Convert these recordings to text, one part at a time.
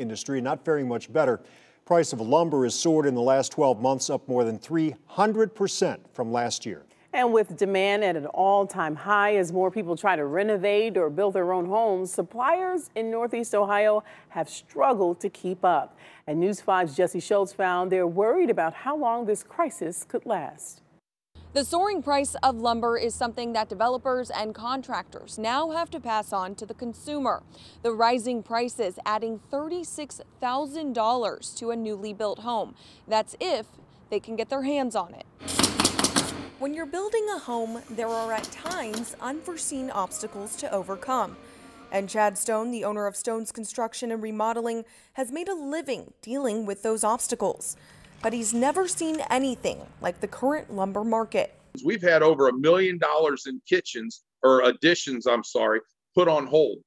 industry, not faring much better. Price of lumber has soared in the last 12 months, up more than 300% from last year. And with demand at an all-time high as more people try to renovate or build their own homes, suppliers in Northeast Ohio have struggled to keep up. And News 5's Jesse Schultz found they're worried about how long this crisis could last. The soaring price of lumber is something that developers and contractors now have to pass on to the consumer. The rising prices adding $36,000 to a newly built home. That's if they can get their hands on it. When you're building a home, there are at times unforeseen obstacles to overcome. And Chad Stone, the owner of Stone's Construction and Remodeling, has made a living dealing with those obstacles. But he's never seen anything like the current lumber market. We've had over a million dollars in kitchens or additions, I'm sorry, put on hold.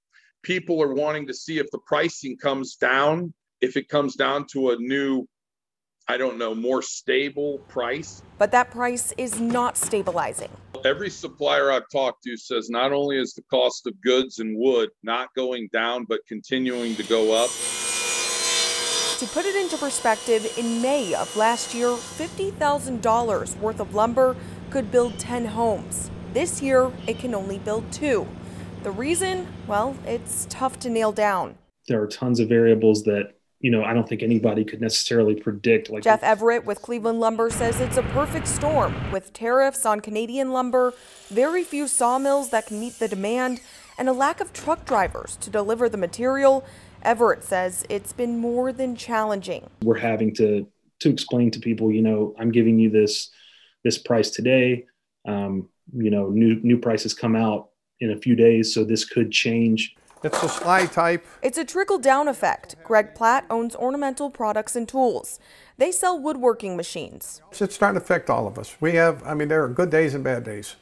People are wanting to see if the pricing comes down, if it comes down to a new I don't know, more stable price. But that price is not stabilizing. Every supplier I've talked to says not only is the cost of goods and wood not going down, but continuing to go up. To put it into perspective, in May of last year, $50,000 worth of lumber could build 10 homes. This year, it can only build two. The reason? Well, it's tough to nail down. There are tons of variables that you know, I don't think anybody could necessarily predict. Like Jeff Everett with Cleveland Lumber says it's a perfect storm with tariffs on Canadian lumber, very few sawmills that can meet the demand, and a lack of truck drivers to deliver the material. Everett says it's been more than challenging. We're having to to explain to people, you know, I'm giving you this this price today. Um, you know, new new prices come out in a few days, so this could change it's a SLY type. It's a trickle down effect. Greg Platt owns Ornamental Products and Tools. They sell woodworking machines. It's starting to affect all of us. We have, I mean, there are good days and bad days.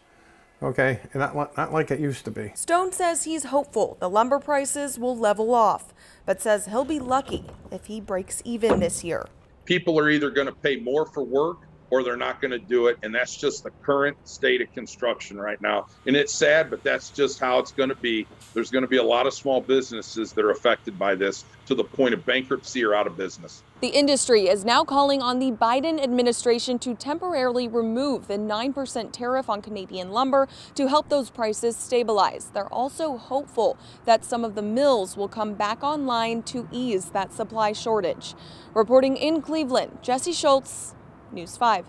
Okay, and not, not like it used to be. Stone says he's hopeful the lumber prices will level off, but says he'll be lucky if he breaks even this year. People are either going to pay more for work or they're not going to do it. And that's just the current state of construction right now. And it's sad, but that's just how it's going to be. There's going to be a lot of small businesses that are affected by this to the point of bankruptcy or out of business. The industry is now calling on the Biden administration to temporarily remove the 9% tariff on Canadian lumber to help those prices stabilize. They're also hopeful that some of the mills will come back online to ease that supply shortage. Reporting in Cleveland, Jesse Schultz, News 5.